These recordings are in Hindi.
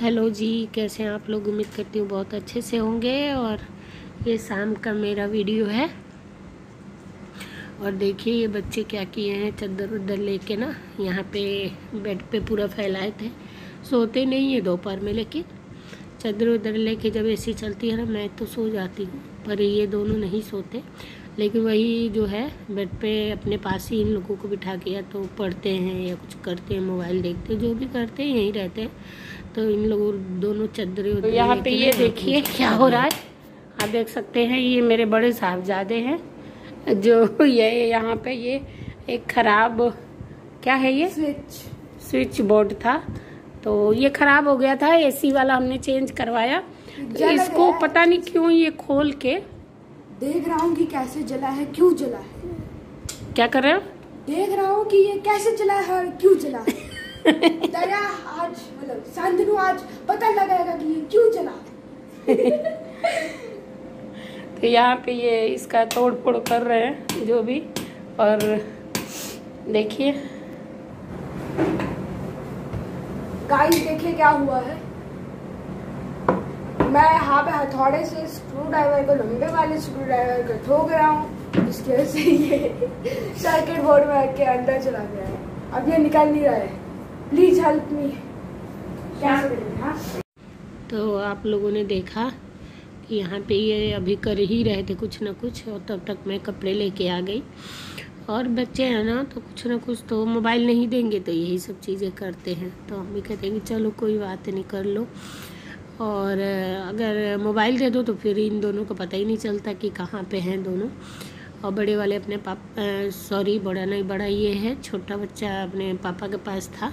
हेलो जी, कैसे हैं आप लोग? उम्मीद करती हूँ बहुत अच्छे से होंगे और ये शाम का मेरा वीडियो है। और देखिए ये बच्चे क्या किए हैं, चद्दर उद्दर लेके ना, यहाँ पे बेड पे पूरा फैलाए थे। सोते नहीं है दोपहर में, लेकिन चद्दर उद्दर लेके जब एसी चलती है ना, मैं तो सो जाती हूँ, पर ये दोनों नहीं सोते। लेकिन वही जो है, बेड पे अपने पास ही इन लोगों को बिठा के या तो पढ़ते हैं या कुछ करते हैं, मोबाइल देखते हैं, जो भी करते हैं, यहीं रहते हैं। तो इन लोगों दोनों चद्दरें तो यहाँ पे ये देखिए क्या हो रहा है। आप देख सकते हैं ये मेरे बड़े साहबजादे हैं जो ये यहाँ पे ये एक खराब क्या है ये? स्विच स्विच बोर्ड था। तो ये खराब हो गया था एसी वाला हमने चेंज करवाया। तो इसको पता नहीं क्यों ये खोल के देख रहा हूँ कि कैसे जला है क्यों जला है। क्या कर रहे हो? देख रहा हूँ कि ये कैसे जला है और क्यों जला है। दया आज मतलब शांतनु आज पता लगाएगा कि ये क्यों जला तो यहाँ पे ये इसका तोड़ फोड़ कर रहे हैं जो भी। और देखिए। गाइस देखिए क्या हुआ है। मैं यहाँ पे हथौड़े से स्क्रू ड्राइवर को लंबे वाले स्क्रू ड्राइवर को ठोक रहा हूँ जिसकी वजह से ये सर्किट बोर्ड में के अंदर चला गया है। अब ये निकल नहीं रहा है। प्लीज़ हेल्प मी क्या तो आप लोगों ने देखा कि यहाँ पे ये अभी कर ही रहे थे कुछ ना कुछ और तब तक मैं कपड़े लेके आ गई। और बच्चे हैं ना तो कुछ ना कुछ तो मोबाइल नहीं देंगे तो यही सब चीज़ें करते हैं। तो हम भी कहते हैं कि चलो कोई बात नहीं, कर लो। और अगर मोबाइल दे दो तो फिर इन दोनों को पता ही नहीं चलता कि कहाँ पे हैं दोनों। और बड़े वाले अपने पापा सॉरी बड़ा नहीं, बड़ा ये है, छोटा बच्चा अपने पापा के पास था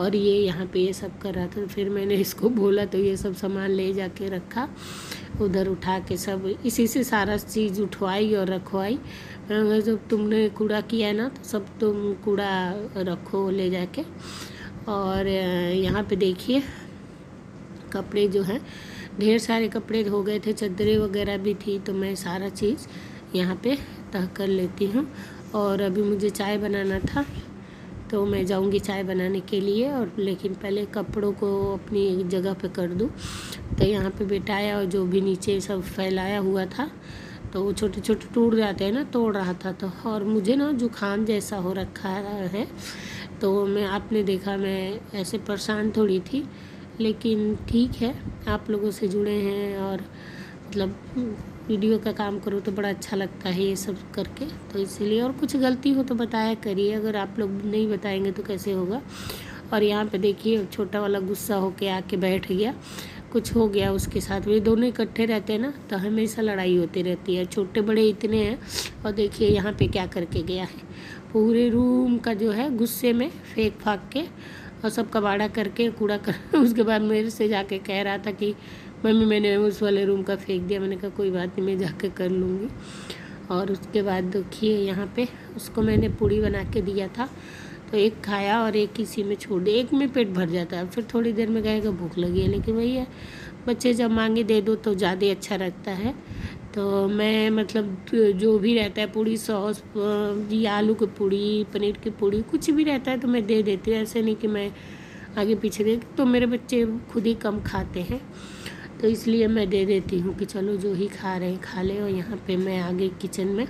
और ये यहाँ पे ये सब कर रहा था। फिर मैंने इसको बोला तो ये सब सामान ले जाके रखा, उधर उठा के सब, इसी से सारा चीज़ उठवाई और रखवाई। जब तुमने कूड़ा किया है ना तो सब तुम कूड़ा रखो ले जाके। और यहाँ पे देखिए, कपड़े जो हैं, ढेर सारे कपड़े हो गए थे, चद्दरें वगैरह भी थी तो मैं सारा चीज़ यहाँ पे तह कर लेती हूँ। और अभी मुझे चाय बनाना था तो मैं जाऊँगी चाय बनाने के लिए और लेकिन पहले कपड़ों को अपनी एक जगह पे कर दूँ। तो यहाँ पे बिठाया और जो भी नीचे सब फैलाया हुआ था तो वो छोटे छोटे टूट जाते हैं ना, तोड़ रहा था तो। और मुझे ना जुकाम जैसा हो रखा है तो मैं, आपने देखा मैं ऐसे परेशान थोड़ी थी, लेकिन ठीक है, आप लोगों से जुड़े हैं और मतलब वीडियो का काम करो तो बड़ा अच्छा लगता है ये सब करके। तो इसीलिए और कुछ गलती हो तो बताया करिए, अगर आप लोग नहीं बताएँगे तो कैसे होगा? और यहाँ पे देखिए, छोटा वाला गुस्सा होके आके बैठ गया। कुछ हो गया उसके साथ। वे दोनों इकट्ठे रहते हैं ना तो हमेशा लड़ाई होती रहती है। छोटे बड़े इतने हैं, और देखिए यहाँ पे क्या करके गया है। पूरे रूम का जो है गुस्से में फेंक फाक के और सब कबाड़ा करके कूड़ा कर उसके बाद मेरे से जाके कह रहा था कि मम्मी मैंने उस वाले रूम का फेंक दिया। मैंने कहा, कोई बात नहीं, मैं जाके कर लूँगी। और उसके बाद देखिए, यहाँ पे उसको मैंने पूड़ी बना के दिया था। तो एक खाया और एक इसी में छोड़ दिया। एक में पेट भर जाता है। फिर थोड़ी देर में कहेगा, भूख लगी है। लेकिन वही है, बच्चे जब मांगे दे दो तो ज़्यादा अच्छा लगता है। तो मैं मतलब जो भी रहता है, पूड़ी सॉस या आलू की पूड़ी, पनीर की पूड़ी, कुछ भी रहता है तो मैं दे देती हूँ। ऐसे नहीं कि मैं आगे पीछे दे तो मेरे बच्चे खुद ही कम खाते हैं। तो इसलिए मैं दे देती हूँ कि चलो जो ही खा रहे हैं, खा ले और यहाँ पे मैं आ गई किचन में।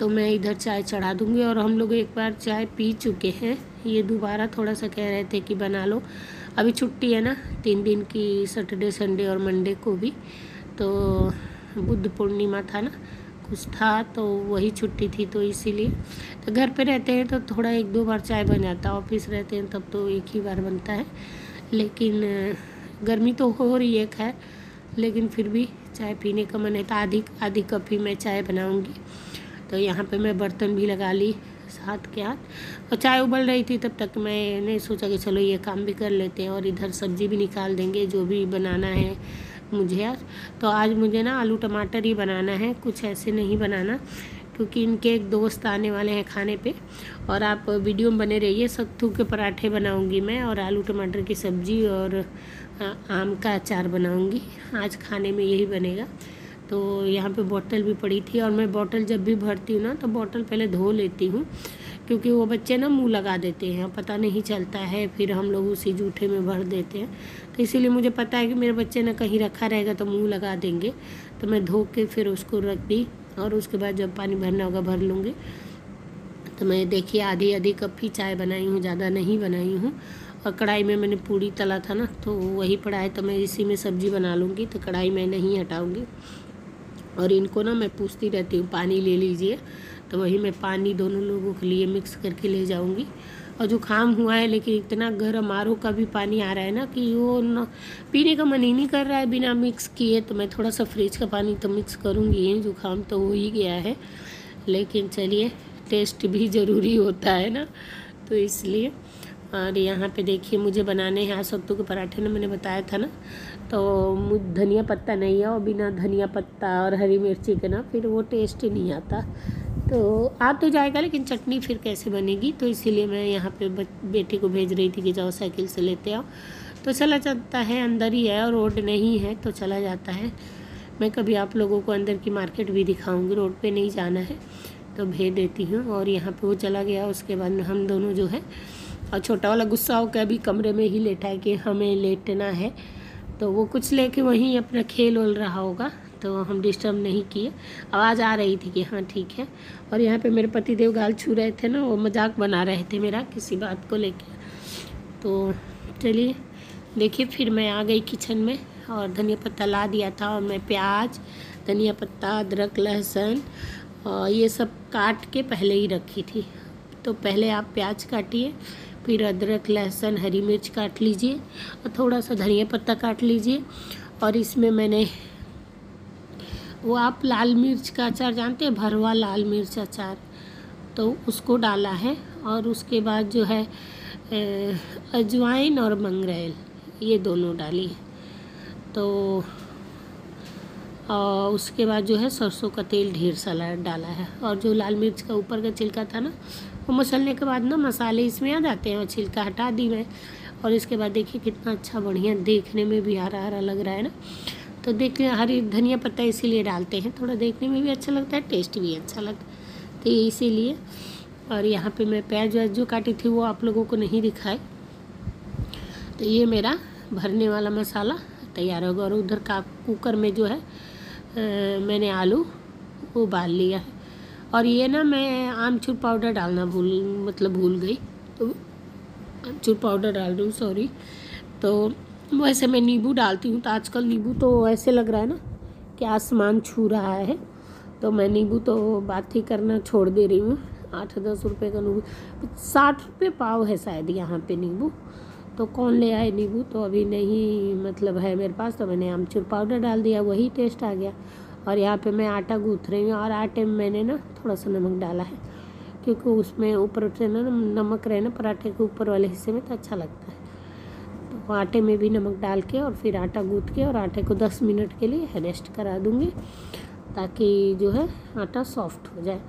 तो मैं इधर चाय चढ़ा दूँगी और हम लोग एक बार चाय पी चुके हैं। ये दोबारा थोड़ा सा कह रहे थे कि बना लो। अभी छुट्टी है ना, तीन दिन की सैटरडे संडे और मंडे को भी। तो बुद्ध पूर्णिमा था ना, कुछ था तो वही छुट्टी थी तो इसीलिए। तो घर पे रहते हैं तो थोड़ा एक दो बार चाय बन जाता, ऑफ़िस रहते हैं तब तो एक ही बार बनता है। लेकिन गर्मी तो हो रही है, खैर, लेकिन फिर भी चाय पीने का मन है तो आधी आधी कप ही मैं चाय बनाऊँगी। तो यहाँ पे मैं बर्तन भी लगा ली, साथ के हाथ। और चाय उबल रही थी तब तक मैंने सोचा कि चलो ये काम भी कर लेते हैं और इधर सब्ज़ी भी निकाल देंगे, जो भी बनाना है मुझे आज तो आज मुझे ना आलू टमाटर ही बनाना है, कुछ ऐसे नहीं बनाना, क्योंकि इनके एक दोस्त आने वाले हैं खाने पे। और आप वीडियो में बने रहिए, सत्तू के पराठे बनाऊँगी मैं और आलू टमाटर की सब्ज़ी और आम का अचार बनाऊँगी। आज खाने में यही बनेगा। तो यहाँ पे बोतल भी पड़ी थी और मैं बोतल जब भी भरती हूँ ना तो बोतल पहले धो लेती हूँ, क्योंकि वो बच्चे ना मुँह लगा देते हैं पता नहीं चलता है, फिर हम लोग उसी जूठे में भर देते हैं। तो इसीलिए मुझे पता है कि मेरे बच्चे ना कहीं रखा रहेगा तो मुँह लगा देंगे। तो मैं धो के फिर उसको रख दी और उसके बाद जब पानी भरना होगा भर लूँगी। तो मैं देखिए आधी आधी कप ही चाय बनाई हूँ, ज़्यादा नहीं बनाई हूँ। और कढ़ाई में मैंने पूड़ी तला था ना तो वही पड़ा है तो मैं इसी में सब्ज़ी बना लूँगी तो कढ़ाई मैं नहीं हटाऊँगी। और इनको ना मैं पूछती रहती हूँ, पानी ले लीजिए तो वही मैं पानी दोनों लोगों के लिए मिक्स करके ले जाऊँगी। और जो खाम हुआ है, लेकिन इतना गर्म आर का भी पानी आ रहा है ना, कि वो न, पीने का मन ही नहीं कर रहा है बिना मिक्स किए तो मैं थोड़ा सा फ्रिज का पानी तो मिक्स करूँगी ही जुकाम तो हो ही गया है। लेकिन चलिए टेस्ट भी ज़रूरी होता है ना तो इसलिए। और यहाँ पे देखिए मुझे बनाने हैं आज सत्तू के पराठे ना, मैंने बताया था ना। तो धनिया पत्ता नहीं है और बिना धनिया पत्ता और हरी मिर्ची के ना, फिर वो टेस्ट ही नहीं आता। तो आ तो जाएगा, लेकिन चटनी फिर कैसे बनेगी? तो इसीलिए मैं यहाँ पे बेटे को भेज रही थी कि जाओ साइकिल से लेते आओ। तो चला जाता है, अंदर ही है और रोड नहीं है तो चला जाता है। मैं कभी आप लोगों को अंदर की मार्केट भी दिखाऊँगी, रोड पे नहीं जाना है। तो भेज देती हूँ और यहाँ पे वो चला गया, उसके बाद हम दोनों जो है और छोटा वाला गुस्सा होकर अभी कमरे में ही लेटा है कि हमें लेटना है। तो वो कुछ लेके वहीं अपना खेल ओल रहा होगा तो हम डिस्टर्ब नहीं किए। आवाज़ आ रही थी कि हाँ ठीक है। और यहाँ पे मेरे पति देव गाल छू रहे थे ना, वो मज़ाक बना रहे थे मेरा किसी बात को लेके। तो चलिए, देखिए फिर मैं आ गई किचन में और धनिया पत्ता ला दिया था और मैं प्याज, धनिया पत्ता, अदरक, लहसुन और ये सब काट के पहले ही रखी थी। तो पहले आप प्याज काटिए फिर अदरक, लहसुन, हरी मिर्च काट लीजिए और थोड़ा सा धनिया पत्ता काट लीजिए। और इसमें मैंने वो आप लाल मिर्च का अचार जानते हैं, भरवा लाल मिर्च अचार? तो उसको डाला है और उसके बाद जो है अजवाइन और मंगरेल, ये दोनों डाली है। तो और उसके बाद जो है सरसों का तेल ढेर सारा डाला है। और जो लाल मिर्च का ऊपर का छिलका था ना वो मसलने के बाद ना मसाले इसमें आ जाते हैं और छिलका हटा दी मैं। और इसके बाद देखिए कितना अच्छा बढ़िया देखने में भी हरा हरा लग रहा है ना। तो देख हरी धनिया पत्ता इसीलिए डालते हैं थोड़ा देखने में भी अच्छा लगता है टेस्ट भी अच्छा लगता है। तो इसीलिए और यहाँ पे मैं प्याज व्याज जो काटी थी वो आप लोगों को नहीं दिखाए तो ये मेरा भरने वाला मसाला तैयार होगा और उधर का कुकर में जो है आ, मैंने आलू उबाल लिया है। और ये ना मैं आमचूर पाउडर डालना भूल मतलब भूल गई। तो आमचूर पाउडर डाल रही हूँ सॉरी तो वैसे मैं नींबू डालती हूँ तो आजकल नींबू तो ऐसे लग रहा है ना कि आसमान छू रहा है। तो मैं नींबू तो बात ही करना छोड़ दे रही हूँ। आठ दस रुपये का नींबू, साठ रुपये पाव है शायद यहाँ पे नींबू। तो कौन ले आए नींबू? तो अभी नहीं मतलब है मेरे पास तो मैंने आमचूर पाउडर डाल दिया, वही टेस्ट आ गया। और यहाँ पे मैं आटा गूँथ रही हूँ और आटे में मैंने ना थोड़ा सा नमक डाला है, क्योंकि उसमें ऊपर से ना नमक रहे ना पराठे के ऊपर वाले हिस्से में तो अच्छा लगता है। तो आटे में भी नमक डाल के और फिर आटा गूँथ के और आटे को दस मिनट के लिए रेस्ट करा दूँगी, ताकि जो है आटा सॉफ्ट हो जाए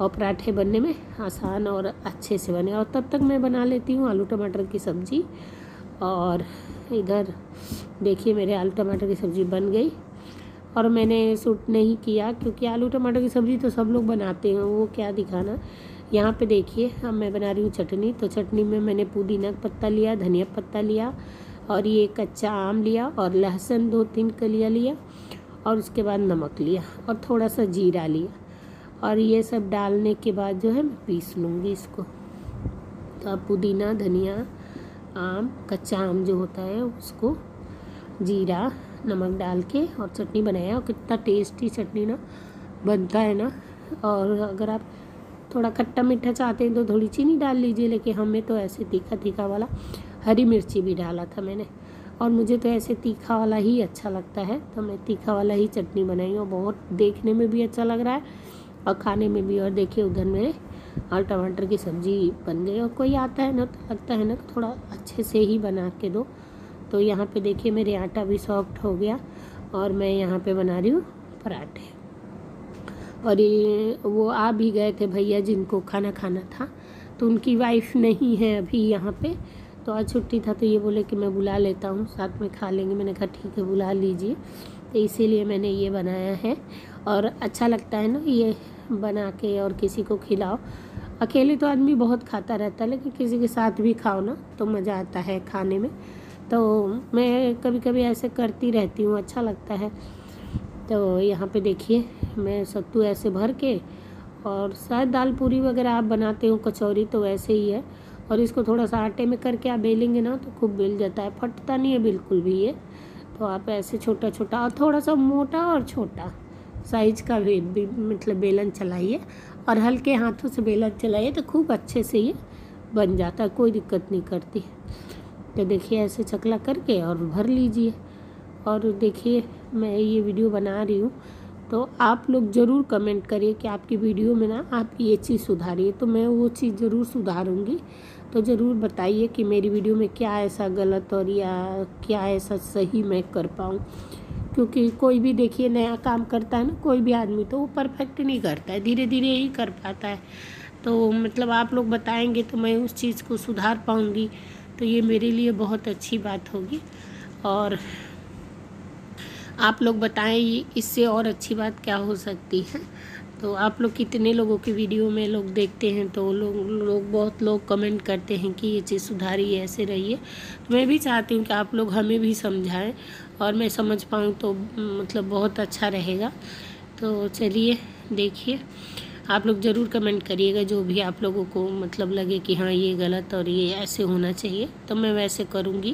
और पराठे बनने में आसान और अच्छे से बने। और तब तक मैं बना लेती हूँ आलू टमाटर की सब्ज़ी और इधर देखिए मेरे आलू टमाटर की सब्ज़ी बन गई। और मैंने सूट नहीं किया, क्योंकि आलू टमाटर की सब्ज़ी तो सब लोग बनाते हैं, वो क्या दिखाना। यहाँ पे देखिए, अब मैं बना रही हूँ चटनी तो चटनी में मैंने पुदीना का पत्ता लिया, धनिया पत्ता लिया, और ये कच्चा आम लिया, और लहसुन दो तीन कलिया लिया, और उसके बाद नमक लिया, और थोड़ा सा जीरा लिया, और ये सब डालने के बाद जो है मैं पीस लूँगी इसको। तो अब पुदीना, धनिया, आम, कच्चा आम जो होता है उसको जीरा नमक डाल के और चटनी बनाया और कितना टेस्टी चटनी ना बनता है ना। और अगर आप थोड़ा खट्टा मीठा चाहते हैं तो थोड़ी चीनी डाल लीजिए, लेकिन हमें तो ऐसे तीखा तीखा वाला हरी मिर्ची भी डाला था मैंने। और मुझे तो ऐसे तीखा वाला ही अच्छा लगता है। तो मैं तीखा वाला ही चटनी बनाई और बहुत देखने में भी अच्छा लग रहा है और खाने में भी। और देखिए, उधर मेरे और टमाटर की सब्ज़ी बन गई। और कोई आता है ना तो लगता है ना थोड़ा अच्छे से ही बना के दो। तो यहाँ पे देखिए मेरे आटा भी सॉफ्ट हो गया और मैं यहाँ पे बना रही हूँ पराठे। और ये वो आ भी गए थे भैया जिनको खाना खाना था तो उनकी वाइफ नहीं है अभी यहाँ पे। तो आज छुट्टी था तो ये बोले कि मैं बुला लेता हूँ, साथ में खा लेंगे। मैंने कहा, ठीक है, बुला लीजिए। तो इसीलिए मैंने ये बनाया है। और अच्छा लगता है ना ये बना के और किसी को खिलाओ। अकेले तो आदमी बहुत खाता रहता है, लेकिन किसी के साथ भी खाओ ना तो मज़ा आता है खाने में। तो मैं कभी कभी ऐसे करती रहती हूँ अच्छा लगता है। तो यहाँ पे देखिए मैं सत्तू ऐसे भर के और शायद दाल पूरी वगैरह आप बनाते हो कचौरी तो वैसे ही है। और इसको थोड़ा सा आटे में करके आप बेलेंगे ना तो खूब बेल जाता है। फटता नहीं है बिल्कुल भी ये। तो आप ऐसे छोटा छोटा और थोड़ा सा मोटा और छोटा साइज़ का भी, भी मतलब बेलन चलाइए और हल्के हाथों से बेलन चलाइए तो खूब अच्छे से ये बन जाता है कोई दिक्कत नहीं करती। तो देखिए ऐसे चकला करके और भर लीजिए। और देखिए मैं ये वीडियो बना रही हूँ। तो आप लोग ज़रूर कमेंट करिए कि आपकी वीडियो में ना आप ये चीज़ सुधारिए तो मैं वो चीज़ ज़रूर सुधारूँगी। तो ज़रूर बताइए कि मेरी वीडियो में क्या ऐसा गलत और या क्या ऐसा सही मैं कर पाऊँ। क्योंकि कोई भी देखिए नया काम करता है ना, कोई भी आदमी तो वो परफेक्ट नहीं करता है धीरे धीरे ही कर पाता है। तो मतलब आप लोग बताएँगे तो मैं उस चीज़ को सुधार पाऊँगी। तो ये मेरे लिए बहुत अच्छी बात होगी। और आप लोग बताएँ इससे और अच्छी बात क्या हो सकती है? तो आप लोग कितने लोगों की वीडियो में लोग देखते हैं तो लोग लोग बहुत लोग कमेंट करते हैं कि ये चीज़ सुधारी ऐसे रहिए तो मैं भी चाहती हूँ कि आप लोग हमें भी समझाएँ, और मैं समझ पाऊँ तो मतलब बहुत अच्छा रहेगा। तो चलिए, देखिए। आप लोग ज़रूर कमेंट करिएगा जो भी आप लोगों को मतलब लगे कि हाँ ये गलत और ये ऐसे होना चाहिए तो मैं वैसे करूँगी।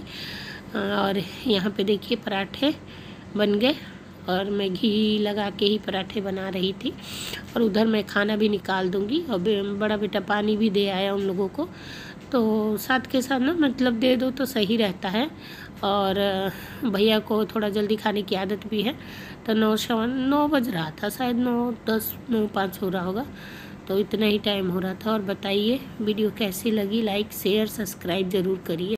और यहाँ पे देखिए पराठे बन गए। और मैं घी लगा के ही पराठे बना रही थी। और उधर मैं खाना भी निकाल दूँगी। और बड़ा बेटा पानी भी दे आया उन लोगों को। तो साथ के साथ ना मतलब दे दो तो सही रहता है। और भैया को थोड़ा जल्दी खाने की आदत भी है। तो नौ सवा, नौ बज रहा था, शायद नौ, दस, नौ, पाँच हो रहा होगा। तो इतना ही टाइम हो रहा था। और बताइए, वीडियो कैसी लगी? लाइक शेयर सब्सक्राइब ज़रूर करिए।